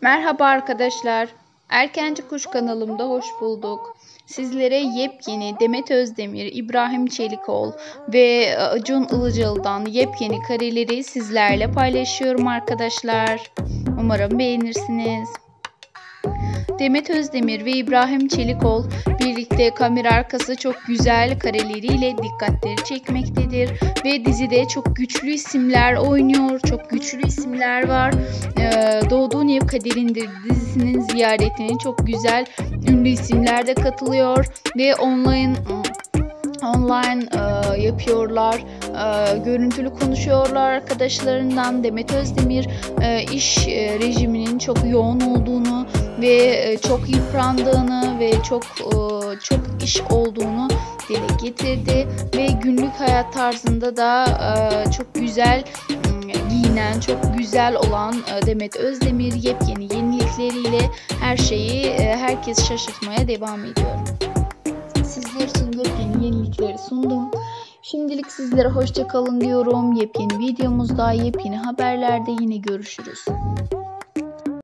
Merhaba arkadaşlar. Erkenci Kuş kanalımda hoş bulduk. Sizlere yepyeni Demet Özdemir, İbrahim Çelikoğlu ve Acun Ilıcalı'dan yepyeni kareleri sizlerle paylaşıyorum arkadaşlar. Umarım beğenirsiniz. Demet Özdemir ve İbrahim Çelikol birlikte kamera arkası çok güzel kareleriyle dikkatleri çekmektedir. Ve dizide çok güçlü isimler oynuyor. Çok güçlü isimler var. Ee, Doğduğun Ev Kaderindir dizisinin ziyaretine çok güzel ünlü isimler de katılıyor. Ve online online e, yapıyorlar. E, görüntülü konuşuyorlar arkadaşlarından. Demet Özdemir e, iş e, rejiminin çok yoğun olduğunu ve e, çok yıprandığını ve çok e, çok iş olduğunu dile getirdi ve günlük hayat tarzında da e, çok güzel giyinen, çok güzel olan Demet Özdemir yepyeni yenilikleriyle her şeyi herkes şaşırtmaya devam ediyor. Sizler için yepyeni yenilikleri sundum. Şimdilik sizlere hoşça kalın diyorum. Yepyeni videomuzda, yepyeni haberlerde yine görüşürüz.